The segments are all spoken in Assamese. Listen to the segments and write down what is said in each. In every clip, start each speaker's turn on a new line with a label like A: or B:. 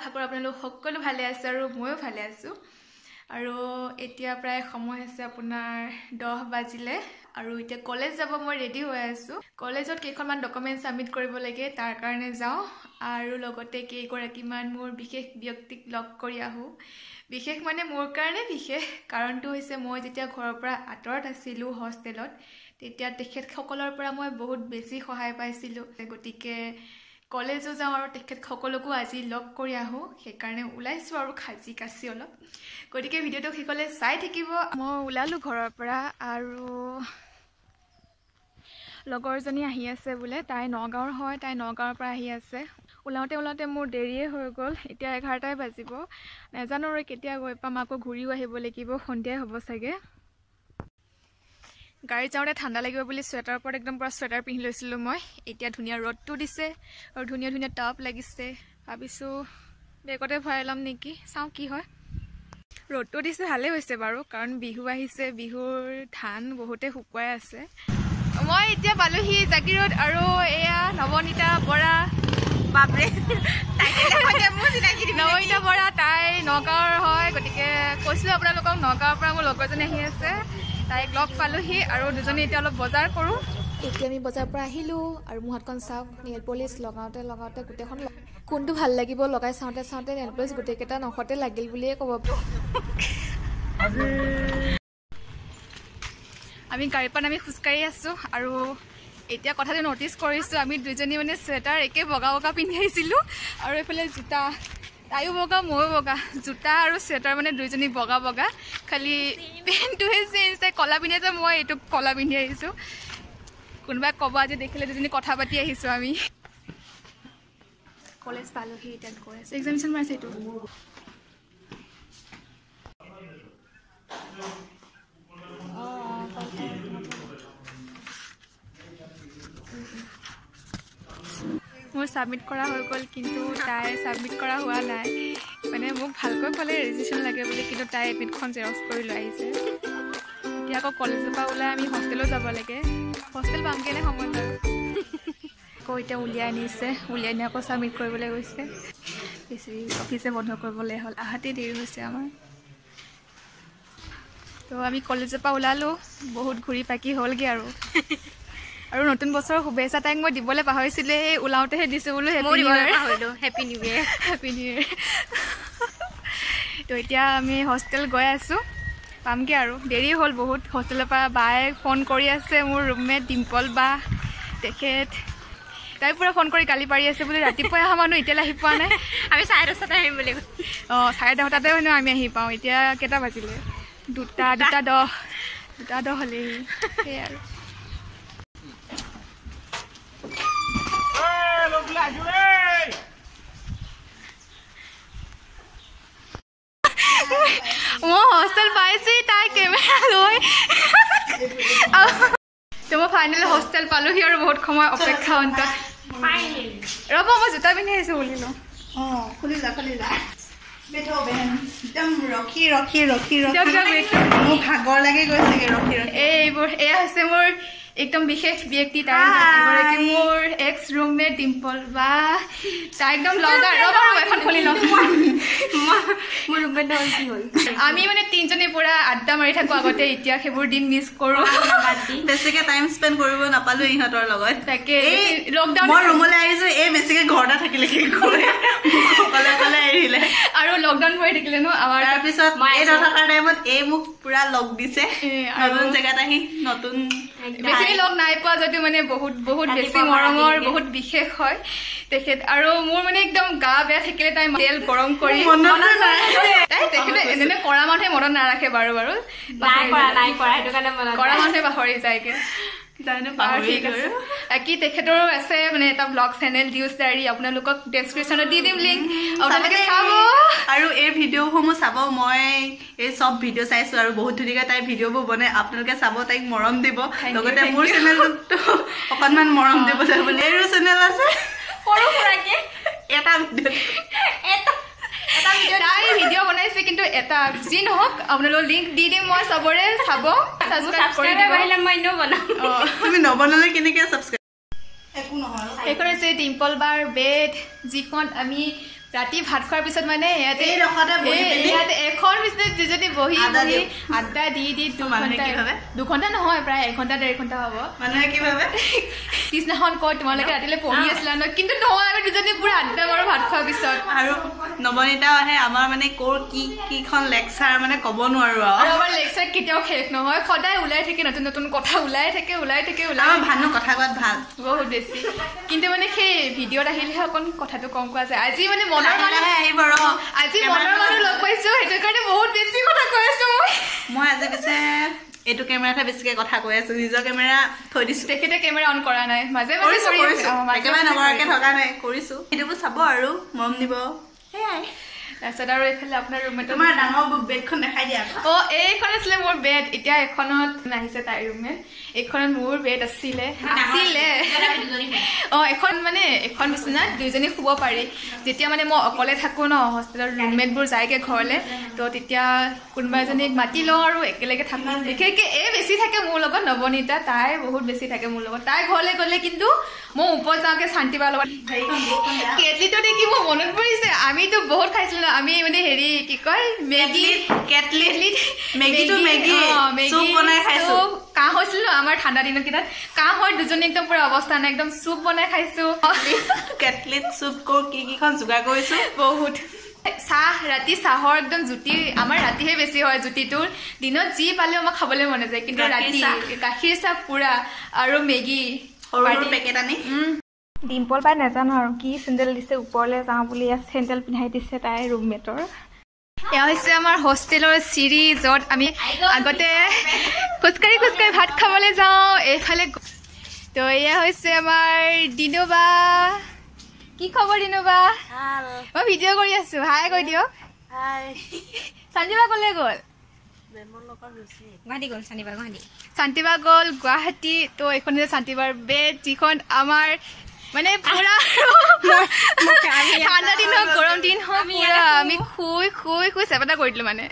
A: আশা কৰোঁ আপোনালোক সকলো ভালে আছে আৰু ময়ো ভালে আছোঁ। আৰু এতিয়া প্ৰায় সময় হৈছে আপোনাৰ দহ বাজিলে আৰু এতিয়া কলেজ যাব মই ৰেডি হৈ আছোঁ। কলেজত কেইখনমান ডকুমেণ্ট ছাবমিট কৰিব লাগে তাৰ কাৰণে যাওঁ আৰু লগতে কেইগৰাকীমান মোৰ বিশেষ ব্যক্তিক লগ কৰি আহোঁ। বিশেষ মানে মোৰ কাৰণে বিশেষ কাৰণটো হৈছে মই যেতিয়া ঘৰৰ পৰা আঁতৰত আছিলোঁ হোষ্টেলত তেতিয়া তেখেতসকলৰ পৰা মই বহুত বেছি সহায় পাইছিলোঁ। গতিকে কলেজো যাওঁ আৰু তেখেতসকলকো আজি লগ কৰি আহোঁ সেইকাৰণে ওলাইছোঁ আৰু খাজি কাচি অলপ। গতিকে ভিডিঅ'টো শেষলৈ চাই থাকিব। মই ওলালোঁ ঘৰৰ পৰা আৰু লগৰজনী আহি আছে বোলে তাই নগাঁৱৰ হয় তাই নগাঁৱৰ পৰা আহি আছে। ওলাওঁতে ওলাওঁতে মোৰ দেৰিয়ে হৈ গ'ল এতিয়া এঘাৰটাই বাজিব। নাজানো আৰু কেতিয়া গৈ পাম আকৌ ঘূৰিও আহিব লাগিব সন্ধিয়াই হ'ব চাগে। গাড়ীত যাওঁতে ঠাণ্ডা লাগিব বুলি চুৱেটাৰৰ ওপৰত একদম পূৰা চুৱেটাৰ পিন্ধি লৈছিলোঁ মই। এতিয়া ধুনীয়া ৰ'দটো দিছে আৰু ধুনীয়া ধুনীয়া টাব লাগিছে। ভাবিছোঁ বেগতে ভৰাই ল'ম নেকি চাওঁ কি হয়। ৰ'দটো দিছে ভালেই হৈছে বাৰু কাৰণ বিহু আহিছে বিহুৰ ধান বহুতে শুকুৱাই আছে। মই এতিয়া পালোহি জাগিৰোড আৰু এয়া নৱনীতা বৰা বাপৰে নৱনীতা বৰা তাই নগাঁৱৰ হয় গতিকে কৈছিলোঁ আপোনালোকক নগাঁৱৰ পৰা মোৰ লগৰজনী আহি আছে। তাইক লগ পালোহি আৰু দুজনী এতিয়া অলপ বজাৰ কৰোঁ। এতিয়া আমি বজাৰৰ পৰা আহিলোঁ আৰু মোৰ হাতখন চাওক নেল পলিচ লগাওঁতে লগাওঁতে গোটেইখন কোনটো ভাল লাগিব লগাই চাওঁতে চাওঁতে নেল পলিচ গোটেইকেইটা নখতে লাগিল বুলিয়ে ক'ব আমি গাড়ীৰ পৰা আমি খোজকাঢ়ি আছোঁ আৰু এতিয়া কথাটো ন'টিচ কৰিছোঁ আমি দুইজনী মানে চুৱেটাৰ একে বগা বগা পিন্ধি আহিছিলোঁ আৰু এইফালে জোতা তাইও বগা ময়ো বগা জোতা আৰু চুৱেটাৰ মানে দুইজনী বগা বগা। খালি পেণ্টটোহে চেঞ্জ তাই ক'লা পিন্ধি আছে মই এইটো ক'লা পিন্ধি আহিছোঁ। কোনোবাই ক'ব আজি দেখিলে দুজনী কথা পাতি আহিছোঁ আমি। কলেজ পালোহি এতিয়া গৈ আছে। এক্সামিনেশ্যন মাৰিছে এইটো। মোৰ ছাবমিট কৰা হৈ গ'ল কিন্তু তাই ছাবমিট কৰা হোৱা নাই। মানে মোক ভালকৈ ক'লে ৰেজিষ্ট্ৰেশ্যন লাগে বুলি কিন্তু তাই এডমিটখন জেৰক্স কৰি লৈ আহিছে। এতিয়া আকৌ কলেজৰ পৰা ওলাই আমি হোষ্টেলো যাব লাগে। হোষ্টেল পামগৈ নে সময় বাৰু আকৌ এতিয়া উলিয়াই আনিছে উলিয়াই আনি আকৌ ছাবমিট কৰিবলৈ গৈছে। বেছি অফিচে বন্ধ কৰিবলৈ হ'ল আহাতে দেৰি হৈছে আমাৰ। তো আমি কলেজৰ পৰা ওলালোঁ বহুত ঘূৰি পাকি হ'লগৈ আৰু। আৰু নতুন বছৰৰ শুভেচ্ছা তাইক মই দিবলৈ পাহৰিছিলোঁ সেই ওলাওঁতেহে দিছোঁ বোলো happy new year
B: happy new year
A: তো এতিয়া আমি হোষ্টেল গৈ আছোঁ পামগৈ আৰু। দেৰি হ'ল বহুত হোষ্টেলৰ পৰা বায়ে ফোন কৰি আছে মোৰ ৰুমমেট ডিম্পল বা তেখেত। তাই পূৰা ফোন কৰি গালি পাৰি আছে বোলে ৰাতিপুৱাই অহা মানুহ এতিয়ালৈ আহি পোৱা নাই।
B: আমি চাৰে দহটাতে আহিম বুলি
A: অঁ চাৰে দহটাতে মানে আমি আহি পাওঁ এতিয়া কেইটা বাজিলে? দুটা দুটা দহ দুটা দহ হ'লেহি সেয়াই আৰু। মই হোষ্টেল পাইছোঁ তাই কেমেৰা লৈ তো মই ফাইনেল হোষ্টেল পালোহি আৰু বহুত সময় অপেক্ষা অন্তত ৰ'ব মই জোতা পিন্ধি আহিছোঁ বুলি লওঁ
C: অঁ বেহেন একদম ৰখি ৰখি। মোৰ ভাগৰ লাগি গৈছেগে ৰখি ৰখি
A: এই এইবোৰ এয়া হৈছে মোৰ একদম বিশেষ ব্যক্তি তাই. এগৰাকী মোৰ এক্স ৰুমমেট ডিম্পল। বা তাই একদম ৰ'ব এখন খুলি লওঁ।
B: মোৰ ৰুমমেট হ'ল কি হ'ল?
A: আমি মানে তিনিজনী পুৰা আড্ডা মাৰি থাকোঁ আগতে এতিয়া সেইবোৰ দিন মিছ কৰোঁ।
C: বেছিকে টাইম স্পেণ্ড কৰিব নাপালো ইহঁতৰ লগত।
A: তাকে
C: এই
A: লকডাউন
C: মই ৰুমলৈ আহিছো এই বেছিকে ঘৰতে থাকিলে কি কৰে অকলে অকলে এৰিলে
A: আৰু লকডাউন পৰি থাকিলে ন আমাৰ
C: তাৰপিছত এই
B: আছো।
C: নথকাৰ টাইমত এই মোক পুৰা লগ দিছে। নতুন জেগাত আহি নতুন
A: বেছিকে লগ নাই পোৱা যদিও মানে বহুত বহুত বেছি মৰমৰ। বহুত বিশেষ হয়। তেখেত আৰু মোৰ মানে একদম গা বেয়া থাকিলে তাই তেল গৰম কৰি তাই তেখেতে এনে কৰা মানুহে মনত নাৰাখে বাৰু বাৰু।
B: কৰা।
A: মানুহে পাহৰি যায়গে।
C: জানো
A: বাকী তেখেতৰো আছে মানে এটা ব্লগ চেনেল ডিউজ ডায়েৰী আপোনালোকক ডেছক্ৰিপশ্যনত দি দিম লিংক আপোনালোকে চাব।
C: আৰু এই ভিডিঅ'সমূহ চাব মই এই চব ভিডিঅ' চাইছো আৰু বহুত ধুনীয়াকৈ তাইৰ ভিডিঅ'বোৰ বনাই আপোনালোকে চাব তাইক মৰম দিব। লগতে মোৰ. চেনেলটো অকণমান মৰম বুলি। এইৰো চেনেল আছে।
B: সৰু সুৰাকে।
C: এটা ভিডিঅ'
B: এটা এটা ভিডিঅ'
A: তাই ভিডিঅ' বনাইছে কিন্তু এটা যি নহওক আপোনালোকক লিংক দি দিম মই চবৰে চাব ছাবস্ক্ৰাইব কৰি দিব।
B: বাঢ়িলে মই এনেও বনাম।
C: তুমি নবনালে কেনেকৈ ছাবস্ক্ৰাইব একো নহয়
A: সেইখন হৈছে ডিম্পল বাৰ বেড যিখন আমি ৰাতি ভাত খোৱাৰ পিছত মানে ইয়াতে? ইয়াতে এখন বিচনাত দুজনী বহি বহি। আড্ডা দি দি
C: মানুহে কি ভাবে?
A: দুঘণ্টা দুঘণ্টা নহয় প্ৰায় এঘণ্টা ডেৰ ঘণ্টা হ'ব।
C: মানুহে কি ভাবে
A: পিছদিনাখন কয় তোমালোকে ৰাতিলৈ পঢ়ি আছিলা ন? কিন্তু নহয় আমি দুজনী পুৰা আড্ডা মাৰো ভাত খোৱাৰ পিছত।
C: আৰু নৱনীতাও আহে আমাৰ মানে ক'ৰ কি কিখন লেকচাৰ মানে ক'ব নোৱাৰো
A: আৰু। আমাৰ লেকচাৰ কেতিয়াও শেষ নহয়। সদায় ওলাই থাকে নতুন নতুন কথা ওলাই থাকে ওলাই থাকে ওলাই
C: আমাৰ। ভানু কথা কোৱাত ভাল।
A: বহুত বেছি। কিন্তু মানে সেই ভিডিঅ'ত আহিলেহে অকণ কথাটো কম কোৱা যায়। আজি মানে মনৰ মানুহ
C: আহিব ৰ
A: আজি মনৰ মানুহ লগ পাইছো সেইটো কাৰণে বহুত বেছি কথা কৈ আছো মই।
C: মই আজি পিছে এইটো কেমেৰাতহে বেছিকে কথা কৈ আছো নিজৰ কেমেৰা থৈ দিছো।
A: তেখেতে কেমেৰা অন কৰা নাই মাজে মাজে
C: কৰিছো একেবাৰে নকৰাকে। থকা নাই কৰিছো। সেইটোবোৰ চাব আৰু মৰম দিব। সেয়াই
A: তাৰপিছত আৰু এইফালে আপোনাৰ ৰুমমেটত
C: তোমাৰ ডাঙৰ বেডখন দেখাই দিয়া
A: অ এইখন আছিলে মোৰ বেড এতিয়া এখনত আহিছে তাইৰ ৰুমমেট এইখনত মোৰ বেড আছিলে। আছিলে। অ এখন মানে এখন বিচনাত দুইজনী শুব পাৰি। যেতিয়া মানে মই অকলে থাকোঁ ন হোষ্টেলৰ ৰুমমেটবোৰ যায়গৈ ঘৰলৈ তো তেতিয়া কোনোবা এজনীক মাতি লওঁ আৰু একেলগে থাকোঁ। বিশেষকৈ এই বেছি থাকে মোৰ লগত নৱনীতা তাই বহুত বেছি থাকে মোৰ লগত। তাই ঘৰলৈ গ'লে কিন্তু মই ওপৰত যাওঁগৈ শান্তিবাৰ লগত
C: হেৰিখন বৰষুণ বেয়া।
A: কেটলিটো দেখি মোৰ মনত পৰিছে। আমিতো বহুত খাইছিলো আমি মানে হেৰি কি কয় মেগী
C: কেটলিত
A: কেটলিত
C: মেগীটো মেগী চুপ বনাই খাইছো।
A: কাহ হৈছিল ন আমাৰ ঠাণ্ডা দিনত কেইটাত? কাহ হৈ দুজনী একদম পুৰা অৱস্থা নাই একদম চুপ বনাই খাইছো।
C: কেটলিত চুপ কৰো কি কিখন যোগাৰ কৰিছো?
A: বহুত। চাহ ৰাতি চাহৰ একদম জুতি আমাৰ ৰাতিহে বেছি হয় জুতিটোৰ। দিনত যি পালেও আমাক খাবলৈ মন নাযায় কিন্তু ৰাতি। গাখীৰ চাহ পুৰা আৰু মেগী।
C: পেকেট আনি।
A: ডিম্পল পাই নাজানো আৰু কি চেণ্ডেল দিছে ওপৰলৈ যাওঁ বুলি ইয়াত চেণ্ডেল পিন্ধাই দিছে তাইৰ ৰুমমেটৰ এয়া হৈছে আমাৰ হোষ্টেলৰ চিৰি য'ত আমি আগতে খোজকাঢ়ি খোজকাঢ়ি ভাত খাবলৈ যাওঁ এইফালে তো এয়া হৈছে আমাৰ দিনোবা কি খবৰ দিনোবা মই ভিডিঅ' কৰি আছো হাই কৈ দিয়ক। সঞ্জীৱা ক'লে গ'ল?
B: গুৱাহাটী গ'ল শনিবাৰ গুৱাহাটী।
A: শান্তিবা গ'ল গুৱাহাটী তো এইখন হৈছে শান্তিবাৰ বেড যিখন আমাৰ মানে পুৰা ঠাণ্ডা দিন হওক গৰম দিন হওক পুৰা। আমি শুই শুই শুই চেপেটা কৰি দিলো মানে।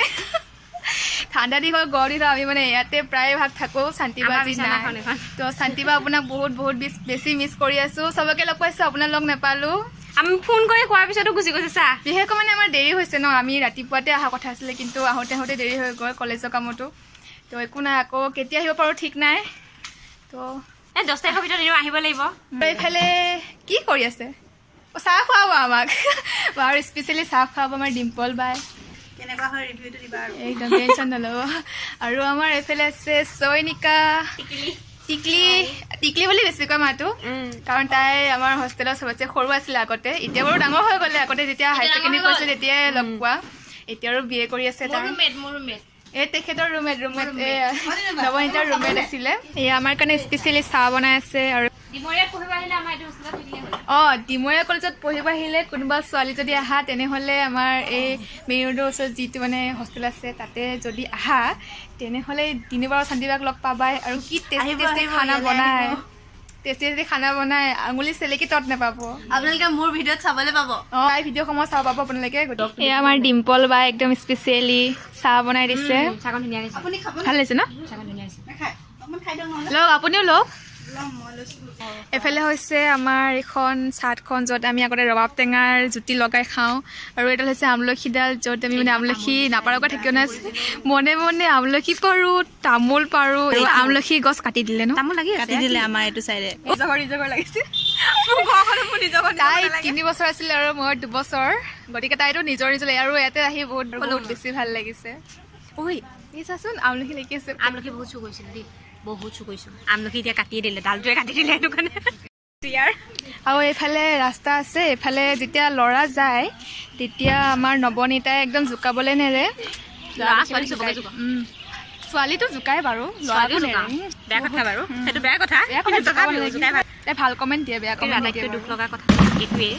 A: ঠাণ্ডা দিন হওক গৰম দিন হওক আমি মানে ইয়াতে প্ৰায় ভাগ থাকো শান্তিবা
B: আমাৰ
A: যি
B: বিচনাখন
A: নাই।
B: এখন।
A: তো শান্তিবা আপোনাক বহুত বহুত বেছ- মিছ কৰি আছো। চবকে লগ পাইছো আপোনাক লগ নাপালো।
B: আমি ফোন কৰি কোৱাৰ পিছতো গুচি গৈছে চা।
A: বিশেষকৈ মানে আমাৰ দেৰি হৈছে ন আমি ৰাতিপুৱাতে অহা কথা আছিলে কিন্তু আহোঁতে আহোঁতে দেৰি হৈ গ'ল কলেজৰ কামতো। তো একো নাই আকৌ কেতিয়া আহিব পাৰোঁ ঠিক নাই। তো
B: এই দহ তাৰিখৰ ভিতৰত এনেও আহিব লাগিব।
A: এইফালে কি কৰি আছে? চাহ খুৱাব আমাক। আৰু স্পেচিয়েলি চাহ খুৱাব আমাৰ ডিম্পল বাই।
C: কেনেকুৱা হয় ৰিভিউটো দিবা আৰু?
A: একদম টেনশ্যন নল'ব। আৰু আমাৰ এইফালে আছে চয়নিকা। টিকলি। টিকলি বুলি বেছিকৈ মাতো। কাৰণ তাই আমাৰ হোষ্টেলত চবতছে সৰু আছিলে আগতে। এতিয়া বাৰু ডাঙৰ হৈ গ'লে আগতে যেতিয়া হায়াৰ ছেকেণ্ডেৰী কৰিছিলে তেতিয়াই লগ পোৱা। এতিয়া আৰু বি এ কৰি আছে এই তেখেতৰ ৰুমেট ৰুমেট নৱনীতাৰ ৰুমেট আছিলে এয়া আমাৰ কাৰণে স্পেচিয়েলি চাহ বনাই আছে আৰু অঁ ডিমৰীয়া কলেজত পঢ়িব আহিলে কোনোবা ছোৱালী যদি আহা তেনেহ'লে আমাৰ এই মেইন ৰোডৰ ওচৰত যিটো মানে হোষ্টেল আছে তাতে যদি আহা তেনেহ'লে তিনিবাৰ শান্তিবাক লগ পাবাই আৰু কি টেষ্টি টেষ্টি খানা বনাই। টেষ্টি টেষ্টি খানা বনাই আঙুলি চেলেকি তত নাপাব
C: আপোনালোকে মোৰ ভিডিঅ'ত চাবলৈ পাব
A: অঁ তাই ভিডিঅ' সময় চাব পাব আপোনালোকে এয়া আমাৰ ডিম্পল বা একদম স্পেচিয়েলি চাহ বনাই দিছে।
B: চাহকণ ধুনীয়া লাগিছে।
C: আপুনি খাব
A: ভাল লাগিছে ন?
B: চাহকণ ধুনীয়া
A: লওক আপুনিও লওক। এফালে হৈছে আমাৰ এইখন চাটখন য'ত আমি আগতে ৰবাব টেঙাৰ জুতি লগাই খাওঁ আৰু এডাল হৈছে আমলখিডাল য'ত আমি মানে আমলখি নাপাৰাকৈ থাকিব নাই মনে মনে আমলখি পাৰোঁ তামোল পাৰোঁ আমলখি গছ কাটি দিলে ন?
B: তামোল লাগি
C: কাটি দিলে আমাৰ এইটো চাইডে।
A: লাগিছে। তাই তিনি বছৰ আছিলে আৰু মই দুবছৰ। গতিকে তাইতো নিজৰ নিজৰ আৰু ইয়াতে আহি বহুত বহুত বেছি ভাল লাগিছে। ঐ। এই চাচোন আমলখি লাগি আছে।
B: আমলখি বহুত চু কৰিছিলো দেই। বহুত চু কৰিছো। আমলখি এতিয়া কাটিয়ে দিলে ডালটোৱে কাটি দিলে সেইটো কাৰণে। ইয়াৰ
A: আৰু এইফালে ৰাস্তা আছে এইফালে যেতিয়া ল'ৰা যায় তেতিয়া আমাৰ নৱনীতাই একদম জোকাবলৈ নেৰে। ছোৱালীটো জোকাই বাৰু।
B: বেয়া কথা বাৰু। সেইটো বেয়া কথা। ভাল।
A: তাই ভাল কমেণ্ট দিয়ে বেয়া কমেণ্ট
B: আটাইতকৈ দুখ লগা কথা এইটোৱেই।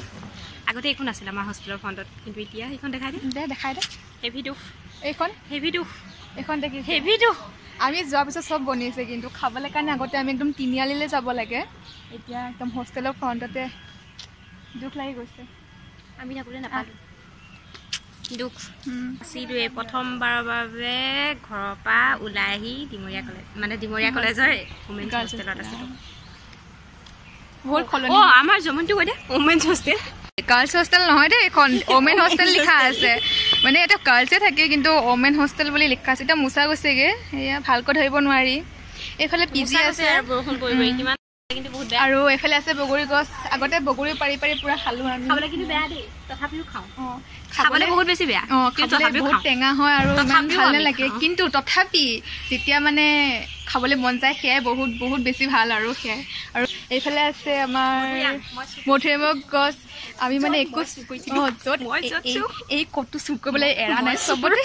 B: আগতে একো নাছিলে আমাৰ হোষ্টেলৰ ফ্ৰণ্টত কিন্তু এতিয়া সেইখন দেখাই দিয়ে
A: দে দেখাই দে।
B: হেভি দুখ।
A: এইখন?
B: হেভি দুখ।
A: এইখন দেখিছে।
B: হেভি দুখ।
A: আমি যোৱাৰ পিছত চব বনিছে কিন্তু খাবলৈ কাৰণে আগতে আমি একদম তিনিআলিলৈ যাব লাগে। এতিয়া একদম হোষ্টেলৰ ফ্ৰণ্টতে দুখ লাগি গৈছে।
B: আমি থাকোঁতে নাপালোঁ। দুখ। আছিলোৱে প্ৰথমবাৰৰ বাবে ঘৰৰ পৰা ওলাই আহি ডিমৰীয়া কলেজ মানে ডিমৰীয়া কলেজৰ
A: Girls'
B: হোষ্টেলত আছিলোঁ।
A: বহুত সলনি।
B: অঁ আমাৰ জমনটো কৈ দে ওমেন্স হোষ্টেল
A: গাৰ্লছ হোষ্টেল নহয় দেই এইখন ওমেন হোষ্টেল লিখা আছে। মানে এটা গাৰ্লছে থাকে কিন্তু ওমেন হোষ্টেল বুলি লিখা আছে। এতিয়া মোচা গৈছেগৈ এয়া ভালকৈ ধৰিব নোৱাৰি। এইফালে পি জি আছে।
B: আৰু
A: এইফালে আছে বগৰী গছ। আগতে বগৰী পাৰি পাৰি পুৰা খালো আমি।
B: খাবলৈ কিন্তু বেয়া দেই তথাপিও খাওঁ।
A: অঁ,
B: খাবলৈ বহুত বেছি বেয়া
A: অঁ
B: কিন্তু
A: খাবলৈ
B: তথাপিও
A: বহুত
B: খাওঁ।
A: টেঙা হয় আৰু ইমান ভাল নালাগে। কিন্তু তথাপি যেতিয়া মানে খাবলৈ মন যায় সেয়াই বহুত বহুত বেছি ভাল আৰু সেয়াই। আৰু এইফালে আছে আমাৰ মধুৰিআমৰ গছ। আমি মানে একো অঁ, য'ত এই- কটো চুৰ কৰিবলৈ এৰা নাই চবতে।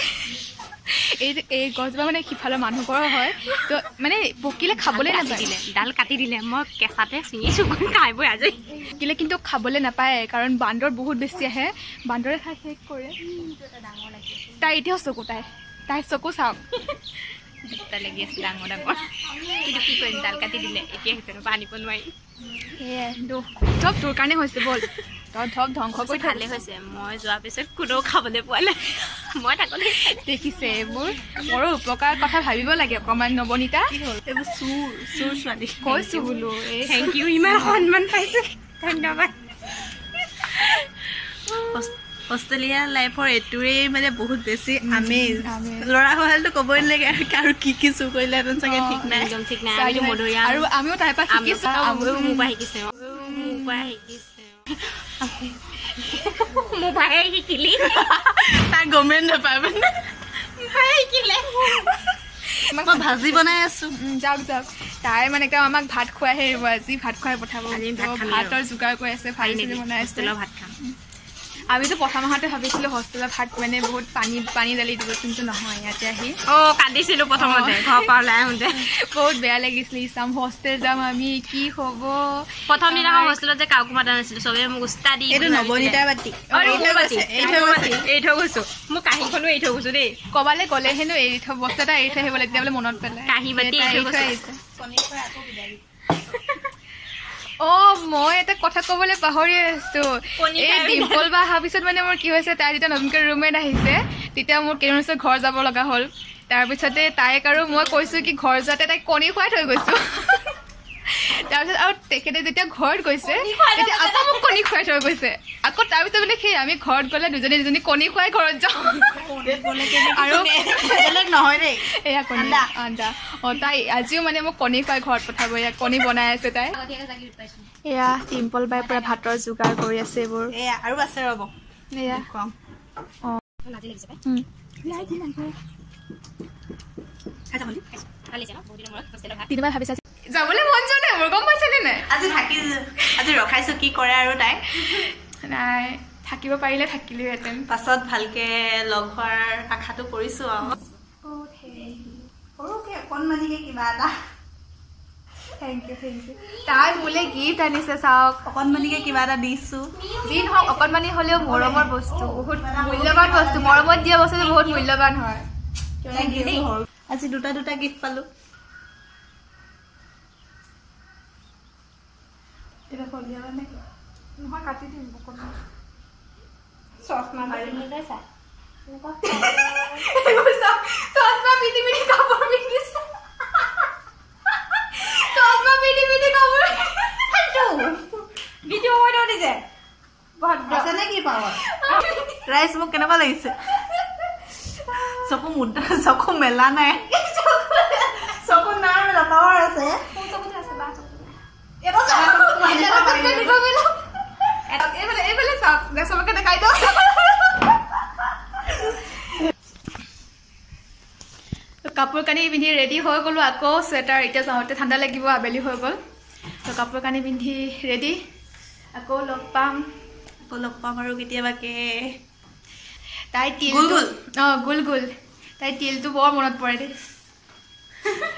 A: এই এই গছজোপা মানে সিফালৰ মানুহঘৰৰ হয়। তো মানে পকিলে খাবলৈ নাপায়।
B: দিলে ডাল কাটি দিলে মই কেঁচাতে ছিঙিছো খাই বৈ আজৰি।
A: পকিলে কিন্তু খাবলৈ নাপায় কাৰণ বান্দৰ বহুত বেছি আহে। বান্দৰে খাই শেষ কৰে। তাই এতিয়াও চকু তাই। তাই চকু চাওক।
B: দুটা লাগি আছে ডাঙৰ ডাঙৰ। কিন্তু কি কৰিম ডাল কাটি দিলে এতিয়া পৰা আনিব নোৱাৰি।
A: সেয়াই চব তোৰ কাৰণে হৈছে ব'ল। তই ধপ ধ্বংস কৰি
B: ভালে
A: ভালে
B: হৈছে মই যোৱাৰ পিছত কোনেও খাবলৈ পোৱা নাই। মই থাকোঁতে
A: দেখিছে এইবোৰ মোৰো উপকাৰ কথা ভাবিব লাগে অকণমান নৱনীতা
C: কি হ'ল? এইবোৰ চুৰ চুৰ ছোৱালী।
A: কৈছো বোলো
B: থেংক ইউ ইমান সন্মান পাইছোঁ। ধন্যবাদ।
C: হোষ্টেলীয়া লাইফৰ এইটোৱেই মানে বহুত বেছি আমেজ। ল'ৰা হোৱালেতো ক'বই নালাগে আৰু কি কি চুৰ কৰিলেহেঁতেন চাগে ঠিক নাই।
B: একদম ঠিক নাই।
A: আৰু আমিও তাইৰ পৰা শিকিছো।
B: মোৰ পৰা শিকিছে। মোৰ পৰা শিকিছে। মোৰ পৰাই শিকিলি
C: তাই গমেই নাপায় মানে
B: শিকিলে
C: মই ভাজি বনাই আছো
A: যাওক যাওক তাই মানে একদম আমাক ভাত খুৱাইহে এৰিব আজি ভাত খুৱাই পঠাব ভাতৰ যোগাৰ কৰি আছে ভাত চাজি বনাই আছে
B: ভাত খাম
A: আমিতো প্ৰথম মাহতে ভাবিছিলো হোষ্টেলৰ ভাত মানে বহুত পানী পানী দালি দিব কিন্তু নহয় ইয়াতে আহি
B: অ কান্দিছিলো প্ৰথমতে ঘৰৰ পৰা ওলাই আহোঁতে।
A: বহুত বেয়া লাগিছিলে ইছাম হোষ্টেল যাম আমি কি হ'ব?
B: প্ৰথম দিনা হোষ্টেলত যে কাকো মাতা নাছিলো চবে মোক উস্তা দি
C: এইটো বাতি। এৰি থৈ গৈছে,
B: মোৰ মোৰ কাঁহীখনো এৰি থৈ গৈছো দেই।
A: ক'বালৈ গ'লে হেনো এৰি থৈ বস্তু এটা এৰি থৈ আহিব লাগে তেতিয়া বোলে মনত পেলাই
B: কাঁহী বাতি এৰি থৈ।
A: আহিছে। অ মই এটা কথা ক'বলৈ পাহৰি আছো। এই ডিম্পল বা অহাৰ পিছত মানে মোৰ কি হৈছে তাই যেতিয়া নতুনকৈ ৰুমমেট আহিছে তেতিয়া মোৰ কেইদিন পিছত ঘৰ যাব লগা হ'ল। তাৰপিছতে তাইক আৰু মই কৈছো কি ঘৰ যোৱাতে তাইক কণী খুৱাই থৈ গৈছো। তাৰপিছত আৰু তেখেতে যেতিয়া ঘৰত গৈছে তেতিয়া আকৌ মোক কণী খুৱাই থৈ গৈছে। আকৌ তাৰপিছত মানে সেই আমি ঘৰত গ'লে দুজনী দুজনী কণী খুৱাই ঘৰত যাওঁ। আৰু
C: বেলেগ নহয় দেই।
A: এয়া কণী।
C: আন্দা।
A: আন্দা অঁ তাই আজিও মানে মোক কণী খুৱাই ঘৰত পঠাব এয়া কণী বনাই আছে তাই। এয়া টিম্পল বাই পুৰা ভাতৰ যোগাৰ কৰি আছে এইবোৰ।
C: আৰু আছে ৰ'ব।
A: এয়া।
C: কম
A: উম। তিনিবাৰ ভাবিছা যাবলৈ মন যোৱা নাই মোৰ গম পাইছেনে নাই?
C: আজি থাকি আজি ৰখাইছো কি কৰে আৰু তাই।
A: নাই। থাকিব পাৰিলে থাকিলোহেঁতেন।
C: পাছত ভালকে লগ হোৱাৰ আশাটো কৰিছো আৰু। সৰুকে অকণমানিকে কিবা এটা।
A: থেংক ইউ থেংক ইউ তাই মোলৈ গিফ্ট আনিছে চাওক।
C: অকণমানিকে কিবা এটা দিছো।
A: যি নহওক অকণমানি হ'লেও মৰমৰ বস্তু বহুত মূল্যৱান বস্তু। মৰমত দিয়া বস্তুটো বহুত মূল্যৱান হয়।
C: আজি দুটা দুটা গিফ্ট পালো?
A: নহয় কাটি দিম অকণমান।
C: চশমা
A: চশমা পিন্ধি পিন্ধি কাপোৰ পিন্ধিছে চশমা পিন্ধি পিন্ধি কাপোৰ
B: ভিডিঅ' কৰি থৈ দিছে।
C: আছে নে কি পাৱাৰ ৰাইজ মোক কেনেকুৱা লাগিছে? চকু মুদ্ৰা চকু মেলা নাই। চকু নাই মেলা পাৱাৰ আছে। এটা চকু
A: এইফালে এইফালে চাওক দে চবকে দেখাই দিয়ক কাপোৰ কানি পিন্ধি ৰেডি হৈ গ'লো আকৌ চুৱেটাৰ এতিয়া যাওঁতে ঠাণ্ডা লাগিব আবেলি হৈ গ'ল তো কাপোৰ কানি পিন্ধি ৰেডি আকৌ লগ পাম
C: আকৌ লগ পাম আৰু কেতিয়াবাকে
A: তাই তিল। অঁ গুল গুল তাই তিলটো বৰ মনত পৰে দেই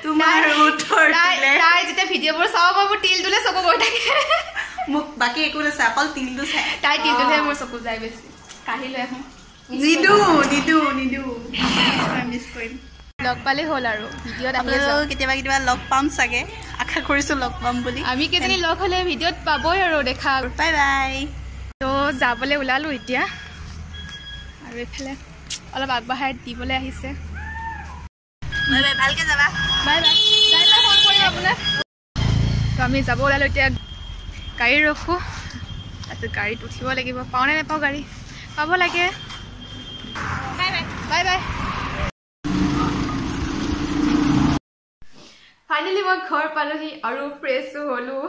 C: তোমাৰ
A: তাই যেতিয়া ভিডিঅ'বোৰ চাব পাব মোৰ তিলটোলে চকু গৈ থাকে
C: মোক বাকী একো নাচাই অকল তিলটো চাই।
A: তাই তিলটোহে মোৰ চকু যায় বেছি। কাঢ়ি লৈ আহোঁ
C: নিদো নিদো নিদো। মিছ কৰিম
A: লগ পালেই হ'ল আৰু। ভিডিঅ'ত
C: আপোনালোকক কেতিয়াবা কেতিয়াবা লগ পাম চাগে। আশা কৰিছো লগ পাম বুলি।
A: আমি কেইজনী লগ হ'লে ভিডিঅ'ত পাবই আৰু দেখা।
C: বাই বাই
A: তো যাবলৈ ওলালোঁ এতিয়া। আৰু এইফালে অলপ আগবঢ়াই দিবলৈ আহিছে।
C: বাই বাই ভালকে যাবা।
A: Bye bye bye bye phone কৰিম আপোনাক। তো আমি যাব ওলালোঁ এতিয়া। গাড়ী ৰখোঁ। তাৰপিছত গাড়ীত উঠিব লাগিব। পাওঁনে নাপাওঁ গাড়ী? পাব লাগে। Bye bye. ফাইনেলি মই ঘৰ পালোহি আৰু ফ্ৰেছো হ'লোঁ।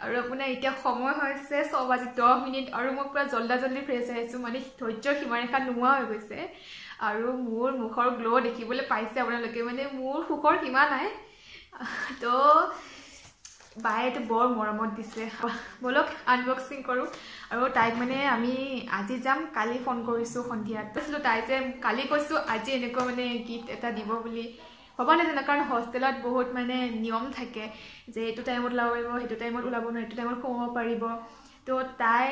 A: আৰু আপোনাৰ এতিয়া সময় হৈছে ছয় বাজি দহ মিনিট আৰু মই পূৰা জল্দা জল্দি ফ্ৰেছ হৈ আছোঁ। মানে ধৈৰ্যৰ সীমাৰেখা নোহোৱা হৈ গৈছে। আৰু মোৰ মুখৰ গ্ল' দেখিবলৈ পাইছে আপোনালোকে। মানে মোৰ সুখৰ সীমা নাই। তো বায়েতো বৰ মৰমত দিছে। ব'লক আনবক্সিং কৰোঁ। আৰু তাইক মানে আমি আজি যাম কালি ফোন কৰিছোঁ সন্ধিয়াত। কৈছিলোঁ তাই যে কালি কৈছোঁ আজি এনেকুৱা মানে গিফ্ট এটা দিব বুলি। ভবা নাজানো কাৰণ হোষ্টেলত বহুত মানে নিয়ম থাকে যে এইটো টাইমত ওলাব পাৰিব সেইটো টাইমত ওলাব নোৱাৰে এইটো টাইমত সোমাব পাৰিব। তো তাই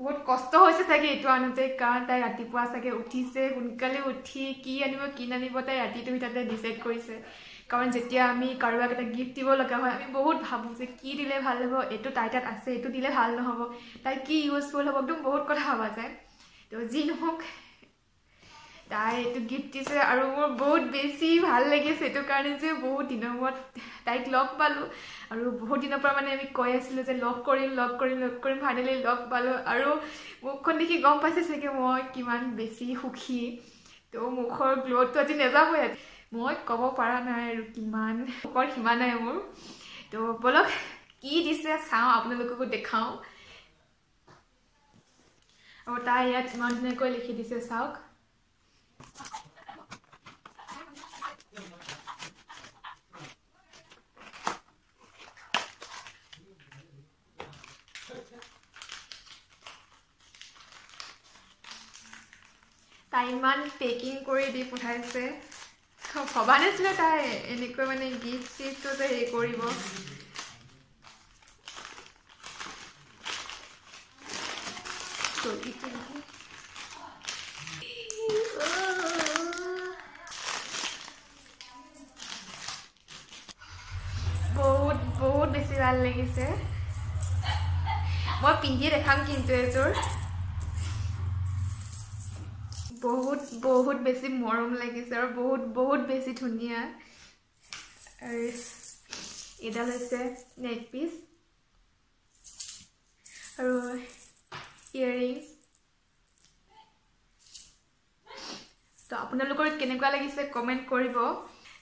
A: বহুত কষ্ট হৈছে চাগে এইটো আনোতে কাৰণ তাই ৰাতিপুৱা চাগে উঠিছে সোনকালে উঠি কি আনিব কি নানিব তাই ৰাতিটো ভিতৰতে ডিচাইড কৰিছে। কাৰণ যেতিয়া আমি কাৰোবাক এটা গিফ্ট দিব লগা হয় আমি বহুত ভাবোঁ যে কি দিলে ভাল হ'ব এইটো তাই তাত আছে এইটো দিলে ভাল নহ'ব। তাই কি ইউজফুল হ'ব একদম বহুত কথা ভবা যায়। তো যি নহওক তাই এইটো গিফ্ট দিছে আৰু মোৰ বহুত বেছি ভাল লাগিছে সেইটো কাৰণে যে বহুত দিনৰ মূৰত তাইক লগ পালোঁ। আৰু বহুত দিনৰ পৰা মানে আমি কৈ আছিলোঁ যে লগ কৰিম লগ কৰিম লগ কৰিম ফাইনেলি লগ পালোঁ। আৰু মুখখন দেখি গম পাইছে চাগে মই কিমান বেছি সুখী। তো মুখৰ গ্ল'টো আজি নাযাবই মই ক'ব পৰা নাই আৰু কিমান সীমা নাই মোৰ। তো ব'লক কি দিছে চাওঁ আপোনালোককো দেখাওঁ। আৰু তাই ইয়াত ইমান ধুনীয়াকৈ লিখি দিছে চাওক। তাই ইমান পেকিং কৰি দি পঠাইছে। ভবা নাছিলে তাই এনেকৈ মানে গিফ্ট চিফ্টটো যে হেৰি কৰিব। বহুত বহুত বেছি ভাল লাগিছে। মই পিন্ধি দেখাম কিন্তু এযোৰ। বহুত বহুত বেছি মৰম লাগিছে আৰু বহুত বহুত বেছি ধুনীয়া। আৰু এডাল হৈছে নেক পিচ আৰু ইয়েৰিংছ তো আপোনালোকৰ কেনেকুৱা লাগিছে কমেণ্ট কৰিব।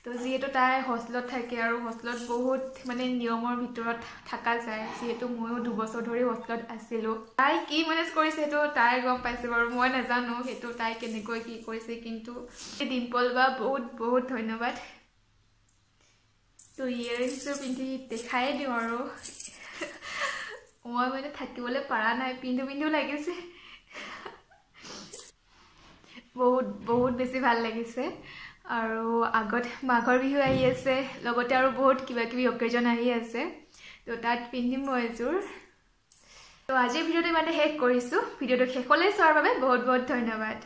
A: তো যিহেতু তাই হোষ্টেলত থাকে আৰু হোষ্টেলত বহুত মানে নিয়মৰ ভিতৰত থকা যায় যিহেতু ময়ো দুবছৰ ধৰি হোষ্টেলত আছিলোঁ। তাই কি মেনেজ কৰিছে সেইটো তাই গম পাইছে বাৰু মই নাজানো সেইটো তাই কেনেকৈ কি কৰিছে কিন্তু ডিম্পল বা বহুত বহুত ধন্যবাদ। তো ইয়েৰিংছটো পিন্ধি দেখাই দিওঁ আৰু। মই মানে থাকিবলৈ পৰা নাই পিন্ধো পিন্ধো লাগিছে। বহুত বহুত বেছি ভাল লাগিছে। আৰু আগত মাঘৰ বিহু আহি আছে লগতে আৰু বহুত কিবা কিবি অকেজন আহি আছে। তো তাত পিন্ধিম মই এযোৰ। তো আজিৰ ভিডিঅ'টো ইমানে শেষ কৰিছোঁ। ভিডিঅ'টো শেষলৈ চোৱাৰ বাবে বহুত বহুত ধন্যবাদ।